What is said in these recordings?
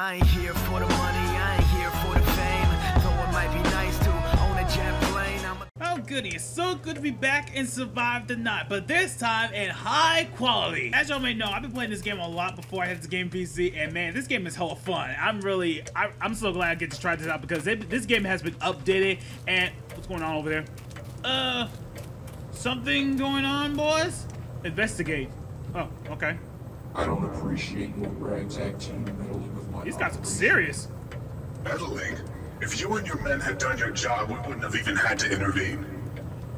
I ain't here for the money, I ain't here for the fame. Though it might be nice to own a jet plane, I'm a Oh goody, it's so good to be back and survive the night, but this time in high quality. As y'all may know, I've been playing this game a lot before I had this game PC, and man, this game is hella fun. I'm really, I, am so glad I get to try this out because it, this game has been updated, and what's going on over there? Uh, something going on, boys? Investigate. Oh, okay. I don't appreciate your ragtag team meddling with my He's got some serious. Meddling? If you and your men had done your job, we wouldn't have even had to intervene.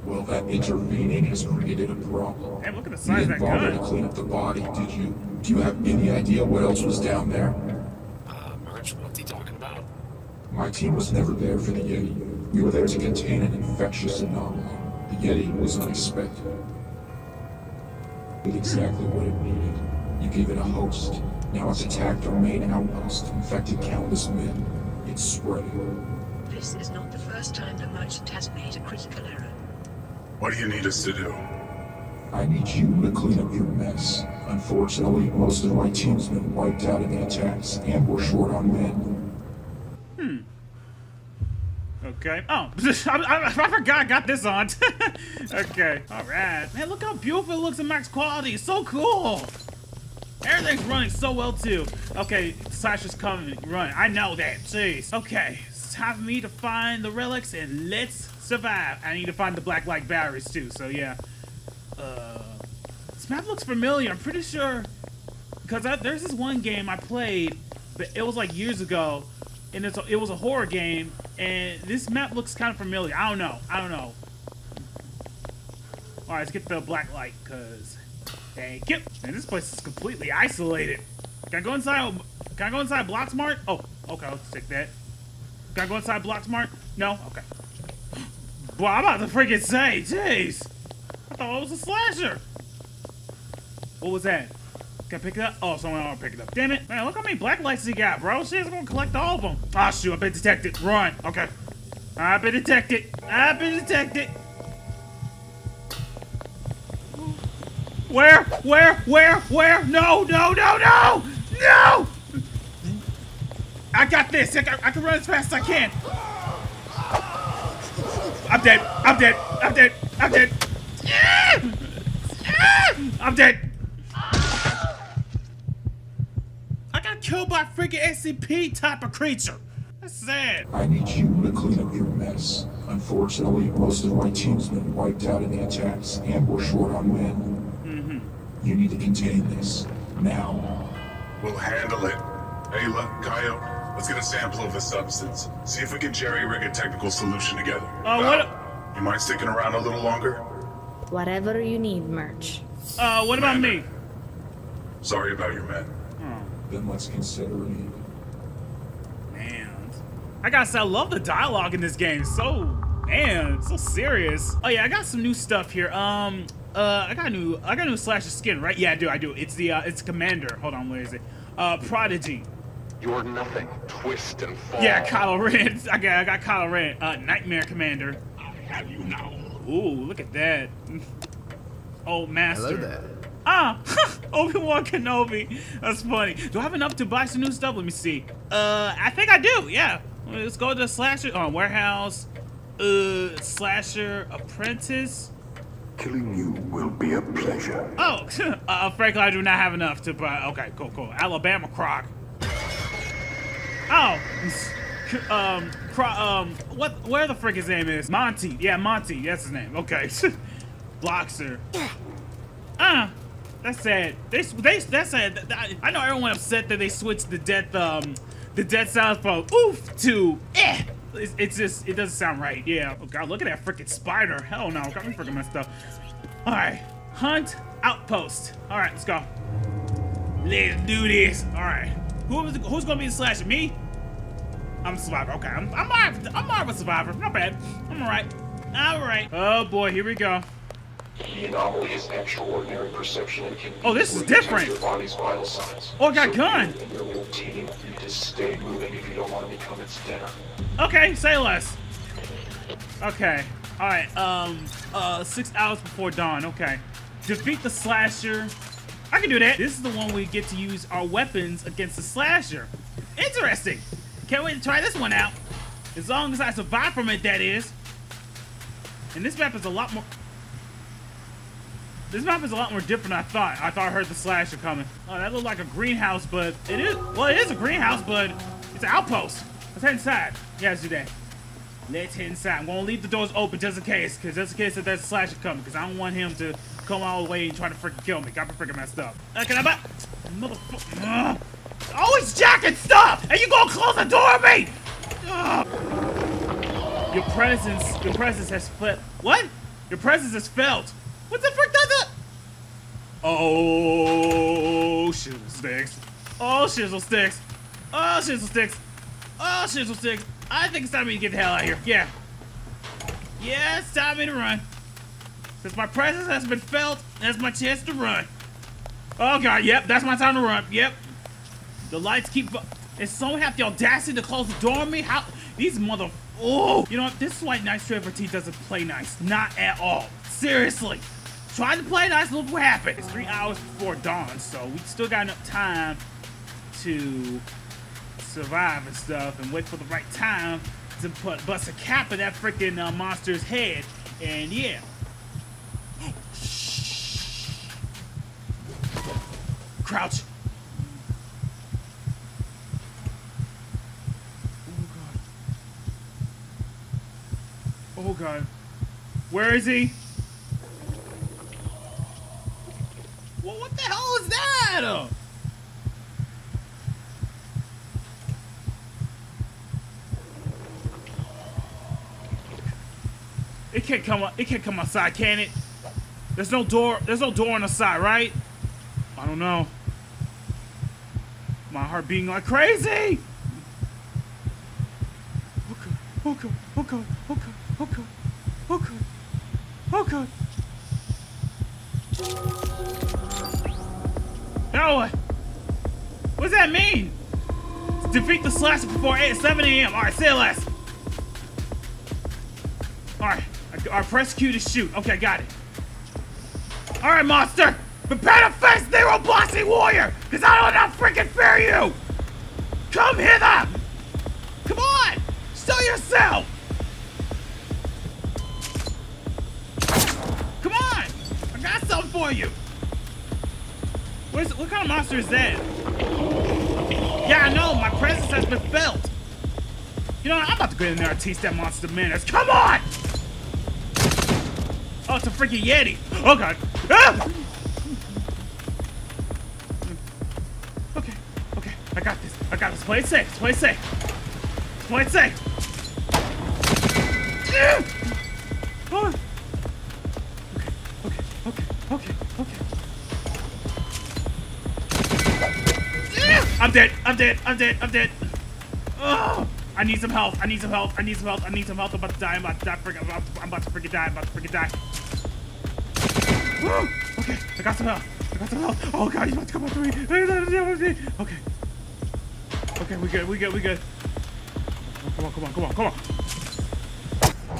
Well, that intervening has created a problem. Damn, look at the You size of didn't that bother to clean up the body, did you? Do you have any idea what else was down there? Uh, Merch, what's he talking about? My team was never there for the Yeti. We were there to contain an infectious anomaly. The Yeti was unexpected. Did exactly what it needed. You gave it a host. Now it's attacked our main outpost, infected countless men. It's spreading. This is not the first time the merchant has made a critical error. What do you need us to do? I need you to clean up your mess. Unfortunately, most of my team's been wiped out in the attacks, and we're short on men. Hmm. Okay. Oh, I, I, I forgot I got this on. okay. All right. Man, look how beautiful it looks in max quality. It's so cool. Everything's running so well, too. Okay, Sasha's coming. Run. I know that. Jeez. Okay. It's time for me to find the relics and let's survive. I need to find the black light batteries, too. So, yeah. Uh, this map looks familiar. I'm pretty sure... Because there's this one game I played, but it was like years ago, and it's a, it was a horror game, and this map looks kind of familiar. I don't know. I don't know. All right, let's get the black light, cause thank you. And this place is completely isolated. Can I go inside? Can I go inside Blocksmart? Oh, okay. Let's take that. Can I go inside Blocksmart? No. Okay. Boy, I'm about to freaking say, jeez. I thought it was a slasher. What was that? Can I pick it up? Oh, someone else pick it up. Damn it. Man, look how many black lights he got, bro. Shit's gonna collect all of them. Ah, shoot. I've been detected. Run. Okay. I've been detected. I've been detected. Where? Where? Where? Where? No, no, no, no! No! I got this. I, got, I can run as fast as I can. I'm dead. I'm dead. I'm dead. I'm dead. I'm dead. I got killed by a freaking SCP type of creature. That's sad. I need you to clean up your mess. Unfortunately, most of my team's been wiped out in the attacks, and we're short on men. You need to contain this. Now. We'll handle it. Ayla, Coyote, let's get a sample of the substance. See if we can jerry-rig a technical solution together. Uh, Val, what- You mind sticking around a little longer? Whatever you need, merch. Uh, what about me? Sorry about your men. Then let's consider it even. Man, I gotta say, I love the dialogue in this game. So, man, so serious. Oh yeah, I got some new stuff here. Um, uh, I got a new, I got a new slasher skin, right? Yeah, I do, I do. It's the, uh, it's Commander. Hold on, where is it? Uh, Prodigy. You're nothing. Twist and fall. Yeah, Kylo Ren. I got, I got Kylo Ren. Uh, Nightmare Commander. I Have you now? Ooh, look at that. Oh, Master. Hello there. Ah, Obi-Wan Kenobi. That's funny. Do I have enough to buy some new stuff? Let me see. Uh, I think I do, yeah. Let's go to Slasher, oh, Warehouse, uh, Slasher Apprentice. Killing you will be a pleasure. Oh, uh, frankly, I do not have enough to buy. Okay, cool, cool. Alabama Croc. Oh, um, Cro um, what, where the frick his name is? Monty. Yeah, Monty. That's his name. Okay. Bloxer. Ah, that's sad. They, they, that's sad. I know everyone upset that they switched the death, um, the death sounds from oof to eh. It's, it's just, it doesn't sound right. Yeah. Oh god, look at that freaking spider. Hell no, got me freaking messed up. All right, hunt outpost. All right, let's go. Let's do this. All right. Who is, who's gonna be the slasher? Me? I'm a survivor. Okay, I'm, I'm, all right, I'm all right with survivor. Not bad. I'm all right. All right. Oh boy, here we go. The anomaly is extraordinary perception and can Oh, this is different. Your body's vital signs. Oh, I got So gun. you your little team need to stay moving if you don't want to become its dinner. Okay, say less. Okay. All right. Um. Uh. Six hours before dawn. Okay. Defeat the slasher. I can do that. This is the one we get to use our weapons against the slasher. Interesting. interesting. Can't wait to try this one out. As long as I survive from it, that is. And this map is a lot more... This map is a lot more different than I thought. I thought I heard the slasher coming. Oh, that looked like a greenhouse, but it is... Well, it is a greenhouse, but it's an outpost. Let's head inside. Yes, do that. Let's head inside. I'm gonna leave the doors open just in case, because just in case that there's a slasher coming, because I don't want him to come all the way and try to freaking kill me. Got me freaking messed up. Uh, can I buy... Motherfucker... Always jacking stuff! And you gonna close the door on me! Ugh. Your presence, your presence has felt. What? Your presence has felt. What the frick does it? Oh, shizzle sticks. Oh, shizzle sticks. Oh, shizzle sticks. Oh, shizzle sticks. I think it's time for me to get the hell out of here. Yeah. Yeah, it's time for me to run. Since my presence has been felt, that's my chance to run. Oh god, yep, that's my time to run. Yep. The lights keep. If someone have the audacity to close the door on me, how these mother. Oh, you know what? This is why Night Striver T doesn't play nice. Not at all. Seriously. Try to play nice, look what happened. It's three hours before dawn, so we still got enough time to survive and stuff and wait for the right time to put bust a cap in that freaking uh, monster's head. And yeah. Crouch. Oh god. Oh god. Where is he? Well, what the hell is that? It can't come. It can't come outside, can it? There's no door. There's no door on the side, right? I don't know. My heart beating like crazy. Okay. Okay. Okay. Okay. Okay. Okay. What? Does that mean? Defeat the slasher before 8, 7 a.m. Alright, say less. Alright, our press Q to shoot. Okay, got it. Alright, monster! Prepare to face Nero Bossy Warrior! Cause I don't freaking fear you! Come hither! Come on! Show yourself! Come on! I got something for you! Where's, what kind of monster is that? Yeah, I know, my presence has been felt! You know what, I'm about to go in there and teach that monster manners. Come on! Oh, it's a freaking Yeti! Oh god! Ah! Okay, okay, I got this. I got this. Play it safe. Play it safe. Play it safe. Ah! Oh. I'm dead. I'm dead. I'm dead. I'm dead. Oh, I need some health. I need some health. I need some health. I need some health. I'm about to die. I'm about to die. I'm about, to, I'm about to freaking die. I'm about to freaking die. Okay, I got some health. I got some health. Oh god, he's about to come after me. Okay. Okay, we good. We good. We good. Come on, come on, come on, come on.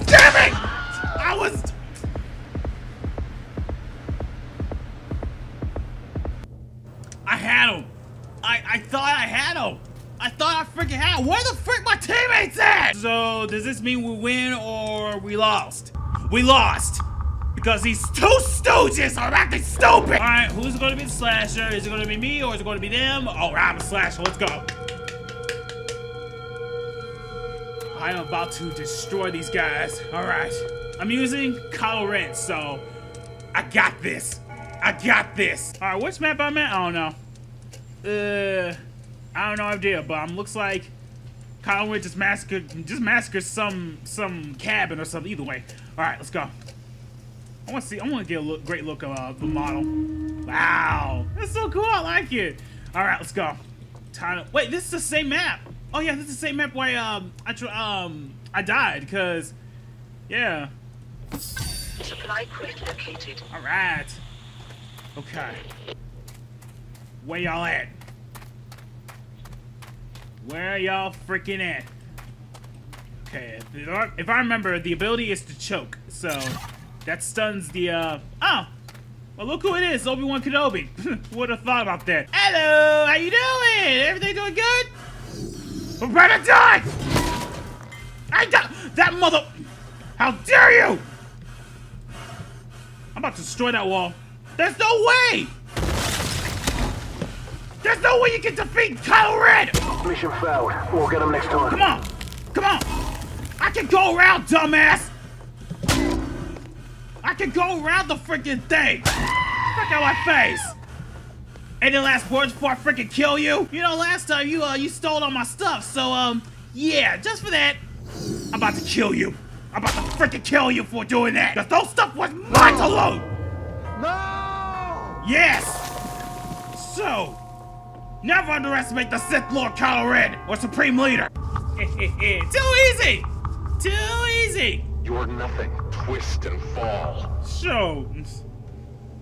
Damn it! I was. Where the frick my teammates at? So does this mean we win or we lost? We lost. Because these two stooges are acting stupid! Alright, who's gonna be the slasher? Is it gonna be me or is it gonna be them? Oh, I'm a slasher, let's go. I am about to destroy these guys. Alright. I'm using Kylo Ren, so I got this. I got this. Alright, which map I'm at? I don't know. Uh I don't know idea, but um looks like Ren just massacred just massacred some some cabin or something. Either way. Alright, let's go. I want to see. I want to get a look, great look of uh, the model. Wow, that's so cool. I like it. All right, let's go. Time to, wait, this is the same map. Oh yeah, this is the same map where um I um I died because yeah. Supply crate located. All right. Okay. Where y'all at? Where y'all freaking at? Okay, if I, remember, the ability is to choke, so that stuns the, uh... Oh! Well, look who it is, Obi-Wan Kenobi. Would have thought about that. Hello! How you doing? Everything doing good? Prepare to die! I got that mother. How dare you! I'm about to destroy that wall. There's no way! There's no way you can defeat Kylo Ren! Mission failed. We'll get him next time. Come on! Come on! I can go around, dumbass! I can go around the freaking thing! Fuck out my face! Any last words before I freaking kill you? You know, last time you uh you stole all my stuff, so um yeah, just for that, I'm about to kill you. I'm about to freaking kill you for doing that. Cause those stuff was mine to loot. No! Yes. So, never underestimate the Sith Lord Kylo Ren or Supreme Leader. Too easy. Too easy. You're nothing. Twist and fall. So,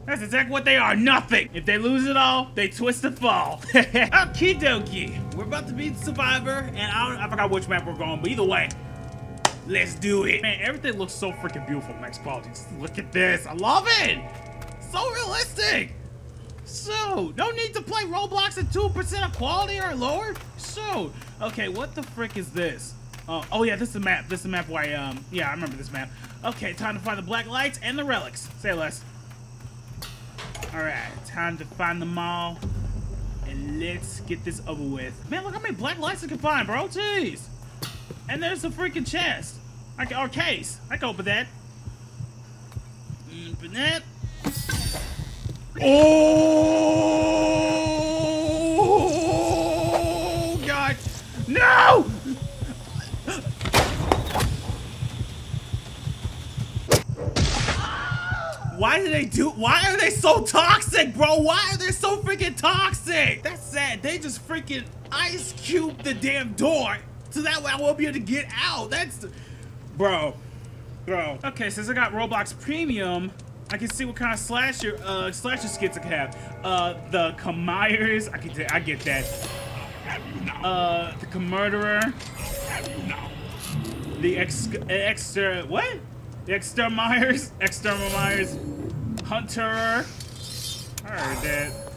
that's exactly what they are, nothing. If they lose it all, they twist and fall. Okie dokie. We're about to beat Survivor, and I, don't, I forgot which map we're going, but either way, let's do it. Man, everything looks so freaking beautiful, Max Quality. Just look at this. I love it. So realistic. So, no need to play Roblox at 2% of quality or lower? So, okay, what the frick is this? Oh, oh yeah, this is the map. This is the map I, um, yeah, I remember this map. Okay, time to find the black lights and the relics. Say less. Alright, time to find them all. And let's get this over with. Man, look how many black lights I can find, bro. Jeez. And there's a freaking chest. I can, or case. I can open that. Open that. Oh, God. No! Why do they do? Why are they so toxic, bro? Why are they so freaking toxic? That's sad. They just freaking ice cube the damn door, so that way I won't be able to get out. That's, bro, bro. Okay, since I got Roblox Premium, I can see what kind of slasher uh, slasher skits I can have. Uh, the Commiers, I can I get that. Uh, the Commurderer. The ex what? The Exterminers, Exterminers, Hunter. I heard that.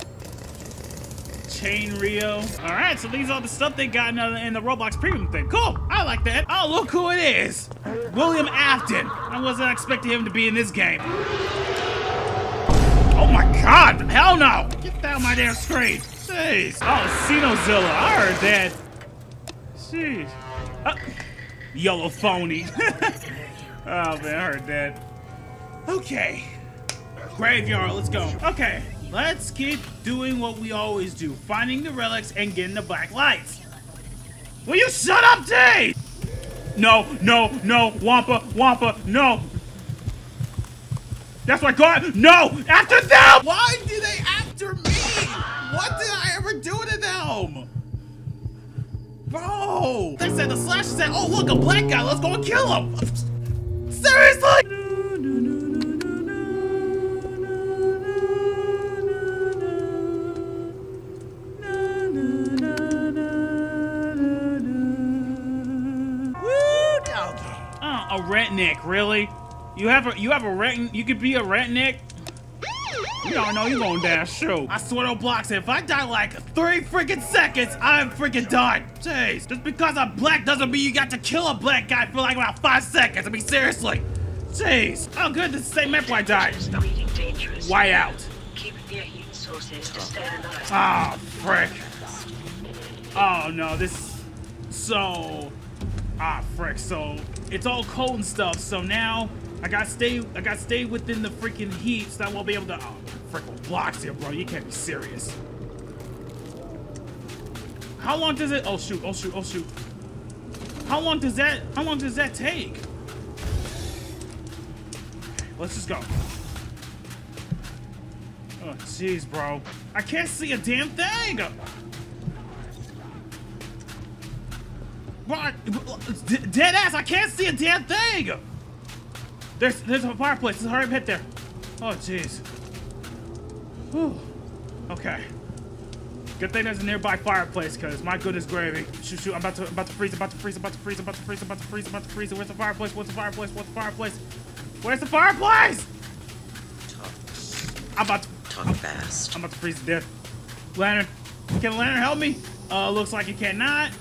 Chain Rio. All right, so these are the stuff they got in the, in the Roblox Premium thing. Cool, I like that. Oh, look who it is. William Afton. I wasn't expecting him to be in this game. Oh my God, hell no. Get down my damn screen. Jeez. Oh, Cinozilla, I heard that. Jeez. Uh, yellow phony. Oh man, I heard that. Okay. Graveyard, let's go. Okay, let's keep doing what we always do. Finding the relics and getting the black lights. Will you shut up, Dave? No, no, no, Wampa, Wampa, no. That's my God. No, after them. Why do they after me? What did I ever do to them? Bro, they said the slasher said, oh look, a black guy, let's go and kill him. Seriously? Redneck, really? You have a you have a ret you could be a redneck? You don't know you're going down show. I swear to blocks, if I die like three freaking seconds, I'm freaking done. Jeez, just because I'm black doesn't mean you got to kill a black guy for like about five seconds. I mean, seriously. Jeez. Oh, good, this is the same map where I died. Why out? Keep near heat sources to stay. Oh, frick. Oh, no, this... So... Ah, frick, so... It's all cold and stuff, so now... I gotta stay, I gotta stay within the freaking heat so I won't be able to... Oh, freaking blocks here, bro. You can't be serious. How long does it... Oh, shoot, oh, shoot, oh, shoot. How long does that... How long does that take? Let's just go. Oh, jeez, bro. I can't see a damn thing! Dead ass, I can't see a damn thing! There's there's a fireplace. Let's hurry up hit there. Oh, jeez. Whew. Okay. Good thing there's a nearby fireplace, cause my goodness gravy. Shoot, shoot, I'm about to, I'm about to freeze, I'm about to freeze, I'm about to freeze, I'm about to freeze, I'm about to freeze, I'm about to freeze. Where's the fireplace? Where's the fireplace? Where's the fireplace? Where's the fireplace? I'm about to, Talk fast. I'm about to freeze to death. Lantern, can the lantern help me? Uh, looks like it cannot.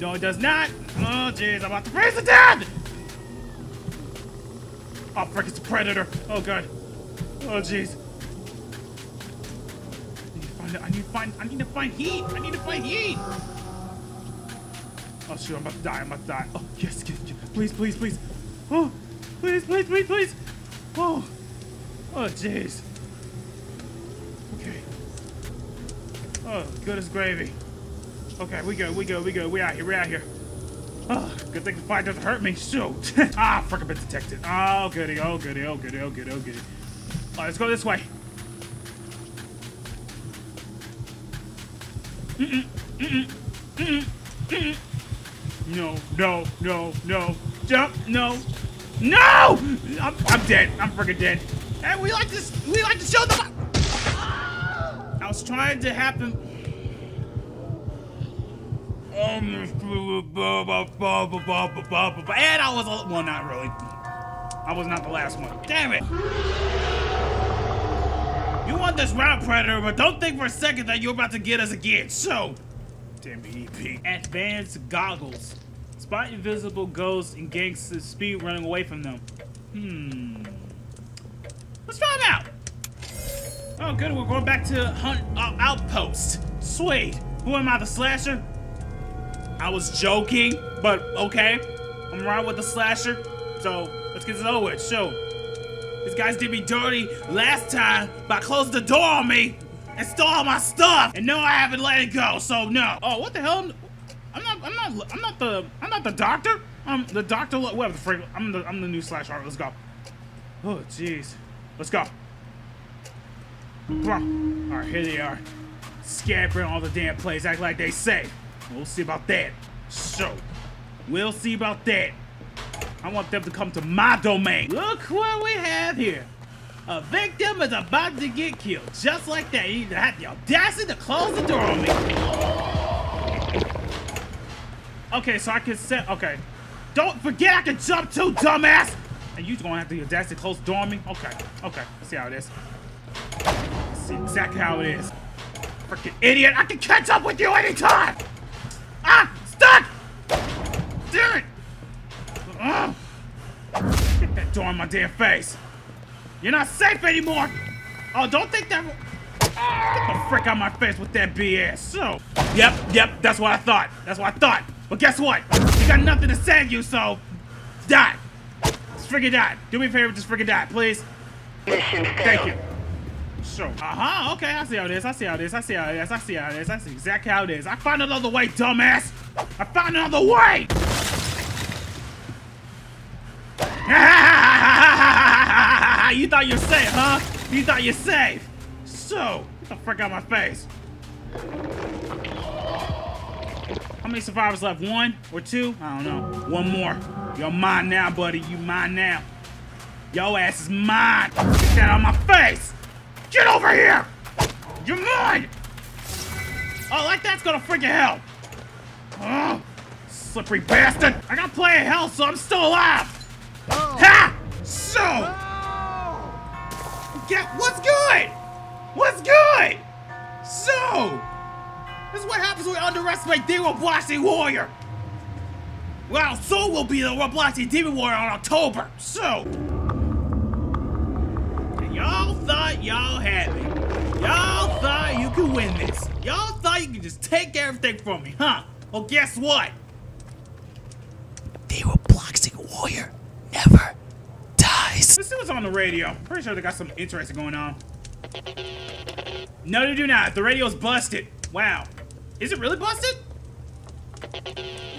No, it does not. Oh, jeez, I'm about to freeze to death! Oh, frick, it's a predator. Oh, God. Oh, jeez. I need to find, I need to find heat. I need to find heat. Oh, shoot, I'm about to die. I'm about to die. Oh, yes, yes, yes. Please, please, please. Oh, please, please, please, please. Oh, oh, jeez. Okay. Oh, good as gravy. Okay, we go, we go, we go. We out here, we out here. Oh, good thing the fire doesn't hurt me. Shoot. ah, frick, I've been detected. Oh, goody, oh, goody, oh, goody, oh, goody, oh, goody. All right, let's go this way. No, no, no, no. Jump, no. No! I'm, I'm dead. I'm freaking dead. And we like to, we like to show them. I was trying to happen. Um, and I was, well, not really. I was not the last one. Damn it. You want this round, Predator, but don't think for a second that you're about to get us again. So, damn EP. Advanced goggles. Spot invisible ghosts and gangsters speed running away from them. Hmm. Let's try them out. Oh, good. We're going back to Hunt uh, Outpost. Sweet. Who am I, the slasher? I was joking, but okay. I'm right with the slasher. So, let's get this over with. So, These guys did me dirty last time by closing the door on me and stole all my stuff. And no, I haven't let it go, so no. Oh, what the hell? I'm not, I'm not, I'm not the, I'm not the doctor. I'm the doctor, whatever the freak. I'm the, I'm the new slash art. Let's go. Oh, jeez. Let's go. Come on. All right, here they are. Scampering all the damn place, act like they say. We'll see about that. So, we'll see about that. I want them to come to my domain. Look what we have here. A victim is about to get killed. Just like that. You had the audacity to close the door on me. Okay, so I can set... Okay. Don't forget I can jump too, dumbass! And you're gonna have the audacity to close the door on me? Okay. Okay. Let's see how it is. Let's see exactly how it is. Freaking idiot! I can catch up with you anytime! Ah! Stuck! Damn it! Ugh. Get that door in my damn face! You're not safe anymore! Oh, don't think that... Get the frick out of my face with that BS. So, yep, yep, that's what I thought. That's what I thought. But guess what? You got nothing to save you, so... Die. Just friggin' die. Do me a favor, just friggin' die, please. Mission failed. Thank you. So, uh-huh, okay, I see how it is, I see how it is, I see how it is, I see how it is, I see exactly how it is. I found another way, dumbass! I found another way! You thought you're safe, huh? You thought you're safe! So, get the frick out of my face. How many survivors left? One or two? I don't know. One more. You're mine now, buddy. You mine now. Yo ass is mine. Get that out of my face! Get over here! You're mine! Oh, like that's gonna freaking help. Oh, slippery bastard! I got play of hell, so I'm still alive! Ha! So! Get what's good? What's good? So! This is what happens when we underestimate the Robloxian Warrior! Well, so will be the Robloxian Demon Warrior on October, so! Y'all thought y'all had me. Y'all thought you could win this. Y'all thought you could just take everything from me, huh? Well, guess what? The Robloxian Warrior never. Let's see what's on the radio. Pretty sure they got something interesting going on. No, they do not. The radio's busted. Wow. Is it really busted?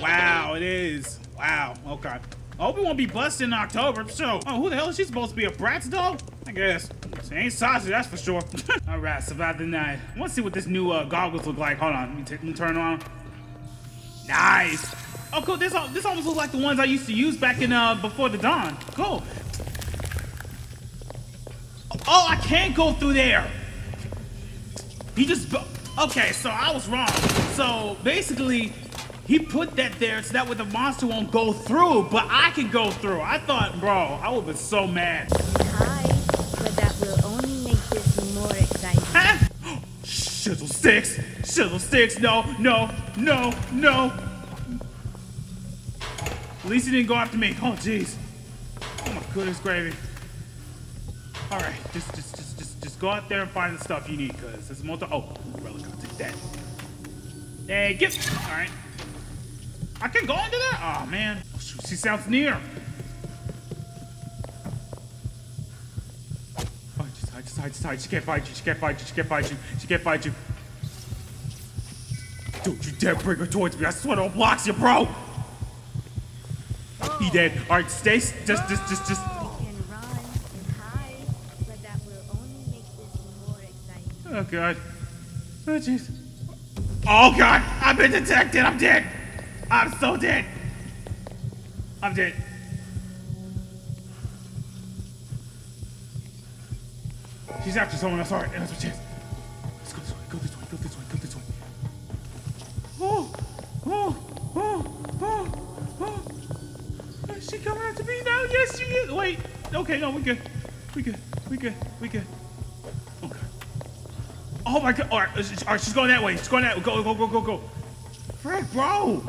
Wow, it is. Wow, okay. I hope it won't be busted in October. So, oh, who the hell is she supposed to be? A Bratz doll? I guess. She ain't sausage, that's for sure. All right, survive the night. I want to see what this new uh, goggles look like. Hold on, let me, me turn on. Nice. Oh, cool. This this almost looks like the ones I used to use back in uh before the dawn. Cool. Oh, I can't go through there. He just okay. So I was wrong. So basically, he put that there so that way the monster won't go through, but I can go through. I thought, bro, I would been so mad. Hi, but that will only make this more exciting. Huh? Shizzle sticks! Shizzle sticks! No, no, no, no! At least he didn't go after me. Oh, jeez. Oh my goodness, gravy. All right, just, just, just, just, just go out there and find the stuff you need, cause there's multi. Oh, relic. Take that. Hey, get. All right. I can go into there. Oh man, oh, shoot, she sounds near. Oh, just hide, just hide, just hide. She can't find you. She can't find you. She can't find you. She can't find you. Don't you dare bring her towards me. I swear to blocks you, bro. He dead. All right, stay. Just, just, just, just. We can run and hide, but that will only make this more exciting. Oh god. Oh jeez. Oh god! I've been detected! I'm dead! I'm so dead! I'm dead. She's after someone else. Alright, that's she is. Let's go this way, go this way, go this way, go this way. Oh! Oh! Oh! Oh! Oh! Is she coming after me now? Yes, she is! Wait! Okay, no, we good. We good. We good. We good. Oh my god! All right, all right, she's going that way. She's going that way. Go, go, go, go, go. Frick, bro!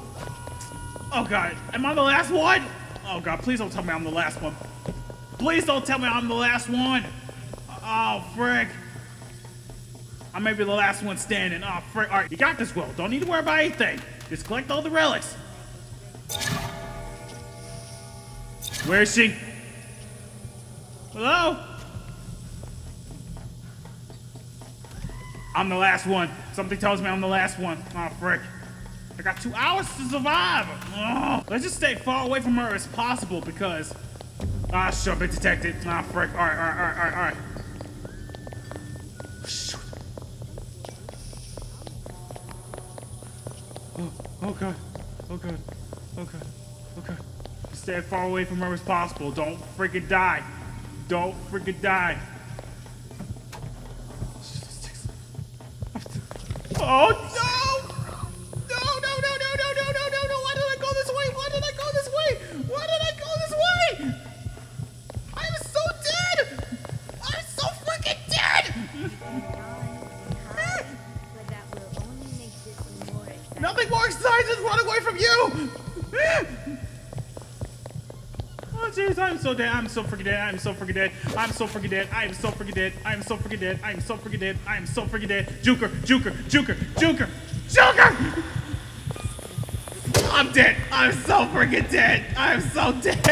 Oh god, am I the last one? Oh god, please don't tell me I'm the last one. Please don't tell me I'm the last one. Oh frick. I may be the last one standing. Oh frick. All right, you got this, Will. Don't need to worry about anything. Just collect all the relics. Where is she? Hello? I'm the last one. Something tells me I'm the last one. Oh, frick. I got two hours to survive. Oh, let's just stay far away from her as possible because. Ah, sure, been detected. Ah, frick. All right, all right, all right, all right, all right. Shoot. Oh, oh god. Oh god. Oh god. Oh god. Stay as far away from her as possible. Don't freaking die. Don't freaking die. Oh I'm so dead. I'm so freaking dead. I'm so freaking dead. I'm so freaking dead. I'm so freaking dead. I'm so freaking dead. I'm so freaking dead. I'm so freaking dead. Juker, Juker, Juker, Juker, Juker! I'm dead. I'm so freaking dead. I'm so dead.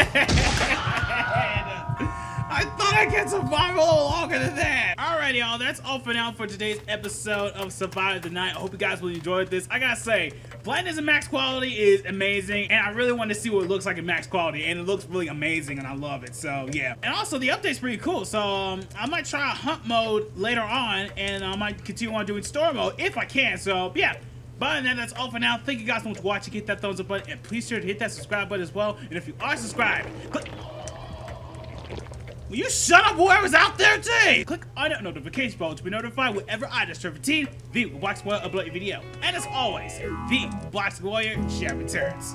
I thought I could survive a little longer than that. Alrighty, y'all. That's all for now for today's episode of Survive the Night. I hope you guys really enjoyed this. I gotta say, this in max quality is amazing, and I really want to see what it looks like in max quality, and it looks really amazing, and I love it. So yeah, and also the update's pretty cool. So um, I might try hunt mode later on, and I might continue on doing story mode if I can. So yeah. But that, that's all for now. Thank you guys so much for watching. Hit that thumbs up button, and please sure to hit that subscribe button as well. And if you are subscribed, click Will you shut up, whoever's out there today? Click on that notification bell to be notified whenever I disturb a team, the Black Spoiler upload a video. And as always, the Black Warrior share returns.